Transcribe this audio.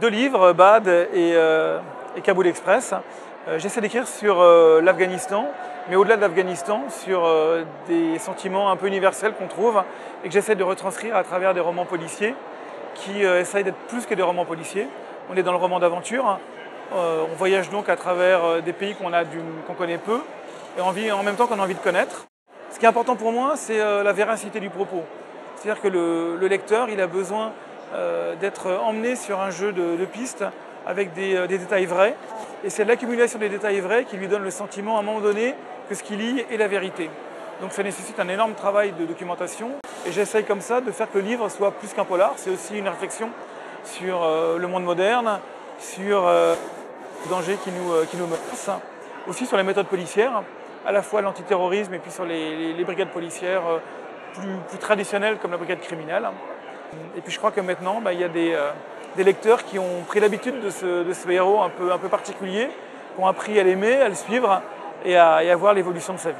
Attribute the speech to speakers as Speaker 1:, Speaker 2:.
Speaker 1: deux livres, Bad et, euh, Kaboul Express. Euh, J'essaie d'écrire sur euh, l'Afghanistan, mais au-delà de l'Afghanistan, sur des sentiments un peu universels qu'on trouve et que j'essaie de retranscrire à travers des romans policiers qui essayent d'être plus que des romans policiers. On est dans le roman d'aventure. On voyage donc à travers des pays qu'on connaît peu et envie- en même temps qu'on a envie de connaître. Ce qui est important pour moi, c'est la véracité du propos. C'est-à-dire que le, le lecteur, il a besoin d'être emmené sur un jeu de, de pistes avec des, euh, des détails vrais. Et c'est l'accumulation des détails vrais qui lui donne le sentiment à un moment donné que ce qu'il lit est la vérité. Donc ça nécessite un énorme travail de documentation. Et j'essaye comme ça de faire que le livre soit plus qu'un polar. C'est aussi une réflexion sur euh, le monde moderne, sur euh, les dangers qui nous, euh, menacent, aussi sur les méthodes policières, à la fois l'antiterrorisme et puis sur les, brigades policières euh, plus traditionnelles comme la brigade criminelle. Et puis je crois que maintenant, bah, il y a des, euh, des lecteurs qui ont pris l'habitude de ce, héros un peu, particulier, qui ont appris à l'aimer, à le suivre et à voir l'évolution de sa vie.